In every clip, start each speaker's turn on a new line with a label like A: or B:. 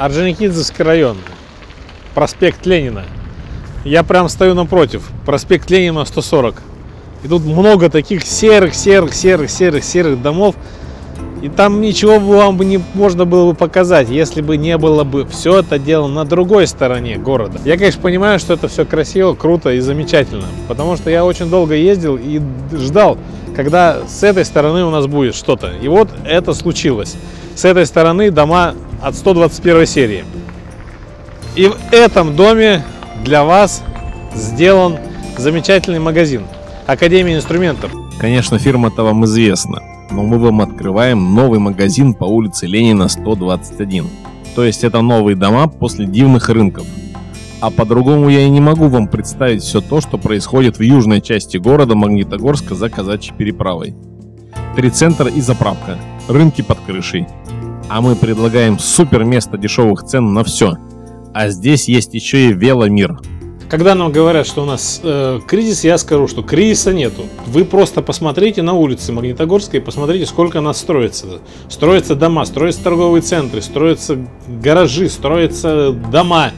A: Орджоникидзевский район, проспект Ленина. Я прям стою напротив, проспект Ленина 140. И тут много таких серых, серых, серых, серых, серых домов. И там ничего вам бы не можно было бы показать, если бы не было бы все это дело на другой стороне города. Я, конечно, понимаю, что это все красиво, круто и замечательно, потому что я очень долго ездил и ждал, когда с этой стороны у нас будет что-то. И вот это случилось. С этой стороны дома от 121 серии. И в этом доме для вас сделан замечательный магазин Академия инструментов.
B: Конечно, фирма-то вам известна но мы вам открываем новый магазин по улице Ленина 121. То есть это новые дома после дивных рынков. А по-другому я и не могу вам представить все то, что происходит в южной части города Магнитогорска за казачьей переправой. Три центра и заправка, рынки под крышей. А мы предлагаем супер место дешевых цен на все. А здесь есть еще и веломир –
A: когда нам говорят, что у нас э, кризис, я скажу, что кризиса нету. Вы просто посмотрите на улицы Магнитогорской и посмотрите, сколько нас строится. Строятся дома, строятся торговые центры, строятся гаражи, строятся дома.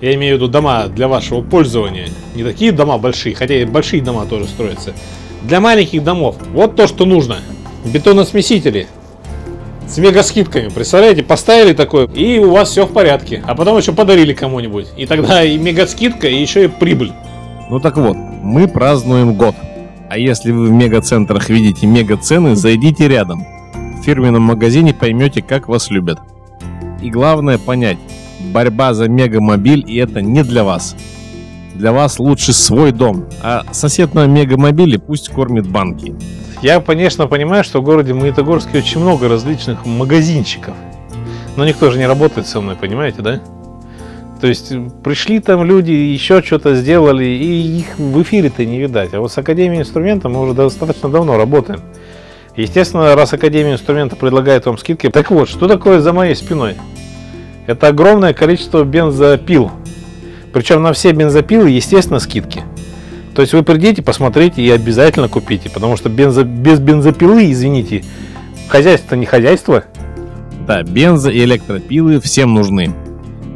A: Я имею в виду дома для вашего пользования. Не такие дома большие, хотя и большие дома тоже строятся. Для маленьких домов. Вот то, что нужно. Бетоносмесители, с мега скидками. Представляете, поставили такое, и у вас все в порядке. А потом еще подарили кому-нибудь. И тогда и мега скидка, и еще и прибыль.
B: Ну так вот, мы празднуем год. А если вы в мега-центрах видите мега-цены, зайдите рядом. В фирменном магазине поймете, как вас любят. И главное понять, борьба за мегамобиль и это не для вас. Для вас лучше свой дом, а сосед на мегамобиле пусть кормит банки.
A: Я, конечно, понимаю, что в городе Магнитогорске очень много различных магазинчиков. Но никто же не работает со мной, понимаете, да? То есть пришли там люди, еще что-то сделали, и их в эфире-то не видать. А вот с Академией инструмента мы уже достаточно давно работаем. Естественно, раз Академия инструмента предлагает вам скидки. Так вот, что такое за моей спиной? Это огромное количество бензопил. Причем на все бензопилы, естественно, скидки. То есть вы придите, посмотрите и обязательно купите, потому что бензо, без бензопилы, извините, хозяйство не хозяйство.
B: Да, бензо и электропилы всем нужны.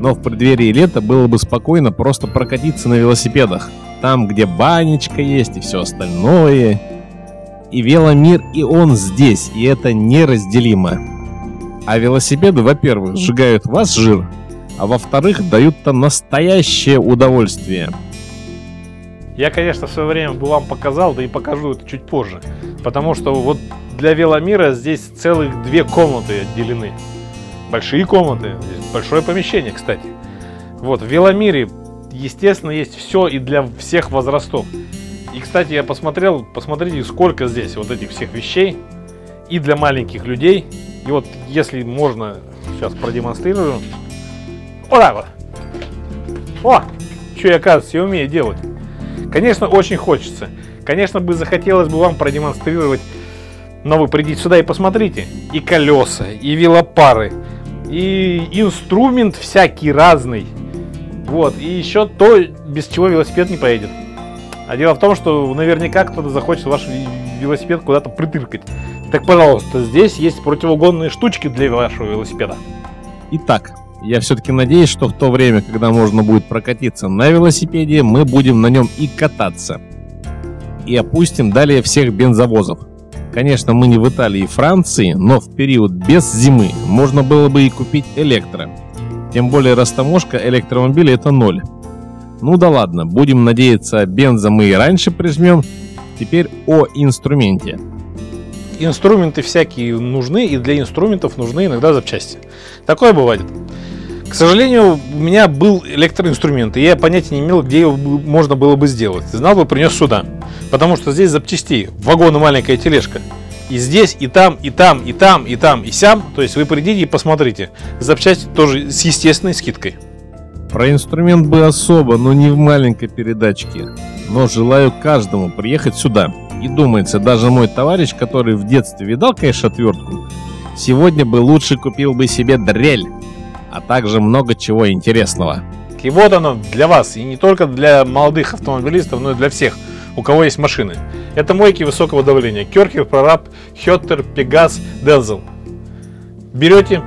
B: Но в преддверии лета было бы спокойно просто прокатиться на велосипедах. Там, где банечка есть и все остальное. И веломир, и он здесь, и это неразделимо. А велосипеды, во-первых, сжигают вас жир, а во-вторых, дают там настоящее удовольствие –
A: я, конечно, в свое время бы вам показал, да и покажу это чуть позже. Потому что вот для веломира здесь целых две комнаты отделены. Большие комнаты, большое помещение, кстати. Вот, в веломире, естественно, есть все и для всех возрастов. И, кстати, я посмотрел, посмотрите, сколько здесь вот этих всех вещей. И для маленьких людей. И вот, если можно, сейчас продемонстрирую. Вот так вот. О, что я, оказывается, я умею делать. Конечно, очень хочется. Конечно, бы захотелось бы вам продемонстрировать, но вы придите сюда и посмотрите. И колеса, и велопары, и инструмент всякий разный. Вот, и еще то, без чего велосипед не поедет. А дело в том, что наверняка кто-то захочет ваш велосипед куда-то притыркать. Так, пожалуйста, здесь есть противоугонные штучки для вашего велосипеда.
B: Итак, я все-таки надеюсь, что в то время, когда можно будет прокатиться на велосипеде, мы будем на нем и кататься. И опустим далее всех бензовозов. Конечно, мы не в Италии и Франции, но в период без зимы можно было бы и купить электро. Тем более растаможка электромобиля это ноль. Ну да ладно, будем надеяться, бенза мы и раньше прижмем. Теперь о инструменте.
A: Инструменты всякие нужны, и для инструментов нужны иногда запчасти. Такое бывает. К сожалению, у меня был электроинструмент, и я понятия не имел, где его можно было бы сделать. Знал бы, принес сюда. Потому что здесь запчастей, вагон маленькая тележка. И здесь, и там, и там, и там, и там, и сям. То есть вы придите и посмотрите. Запчасти тоже с естественной скидкой.
B: Про инструмент бы особо, но не в маленькой передачке. Но желаю каждому приехать сюда. И думается, даже мой товарищ, который в детстве видал, конечно, отвертку, сегодня бы лучше купил бы себе дрель а также много чего интересного.
A: И вот оно для вас, и не только для молодых автомобилистов, но и для всех, у кого есть машины. Это мойки высокого давления. Керхер, Прораб, Хеттер, Пегас, Делзел. Берете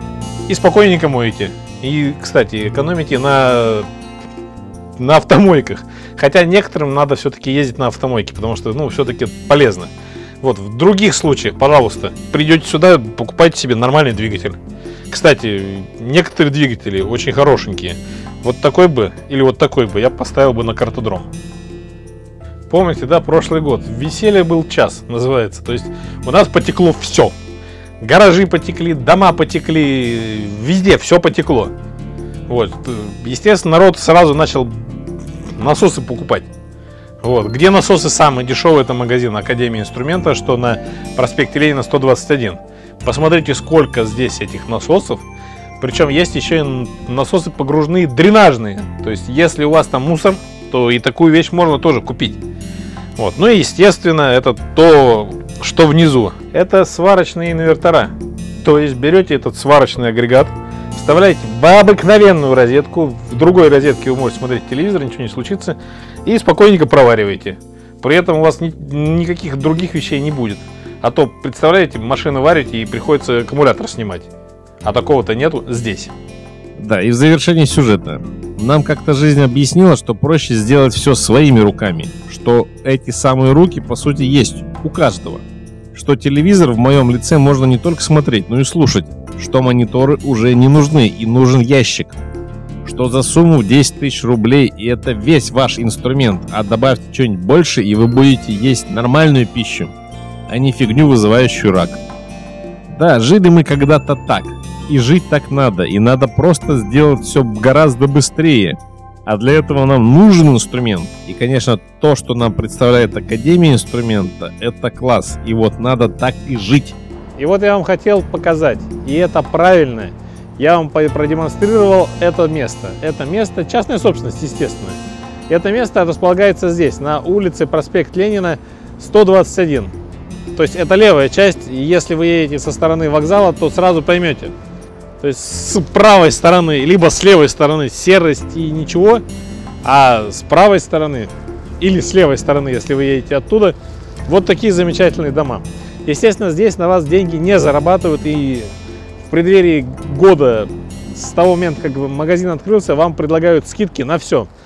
A: и спокойненько моете. И, кстати, экономите на, на автомойках. Хотя некоторым надо все-таки ездить на автомойке, потому что, ну, все-таки полезно. Вот, в других случаях, пожалуйста, придете сюда, покупайте себе нормальный двигатель. Кстати, некоторые двигатели очень хорошенькие. Вот такой бы или вот такой бы я поставил бы на картодром. Помните, да, прошлый год. Веселье был час, называется. То есть у нас потекло все. Гаражи потекли, дома потекли, везде все потекло. Вот. Естественно, народ сразу начал насосы покупать. Вот. Где насосы самые дешевые, это магазин Академии инструмента, что на проспекте Ленина 121. Посмотрите, сколько здесь этих насосов. Причем есть еще и насосы погружные дренажные. То есть, если у вас там мусор, то и такую вещь можно тоже купить. Вот. Ну и естественно, это то, что внизу. Это сварочные инвертора. То есть берете этот сварочный агрегат, вставляете в обыкновенную розетку, в другой розетке вы можете смотреть телевизор, ничего не случится, и спокойненько провариваете. При этом у вас ни, никаких других вещей не будет. А то, представляете, машину варите и приходится аккумулятор снимать. А такого-то нету здесь.
B: Да, и в завершении сюжета. Нам как-то жизнь объяснила, что проще сделать все своими руками. Что эти самые руки, по сути, есть у каждого. Что телевизор в моем лице можно не только смотреть, но и слушать. Что мониторы уже не нужны и нужен ящик. Что за сумму в 10 тысяч рублей и это весь ваш инструмент, а добавьте что-нибудь больше и вы будете есть нормальную пищу а не фигню, вызывающую рак. Да, жили мы когда-то так, и жить так надо, и надо просто сделать все гораздо быстрее. А для этого нам нужен инструмент. И, конечно, то, что нам представляет Академия инструмента, это класс. И вот надо так и жить.
A: И вот я вам хотел показать, и это правильно. Я вам продемонстрировал это место. Это место частная собственность, естественно. Это место располагается здесь, на улице проспект Ленина, 121. То есть это левая часть, если вы едете со стороны вокзала, то сразу поймете. То есть с правой стороны, либо с левой стороны серость и ничего, а с правой стороны или с левой стороны, если вы едете оттуда, вот такие замечательные дома. Естественно, здесь на вас деньги не зарабатывают, и в преддверии года, с того момента, как магазин открылся, вам предлагают скидки на все –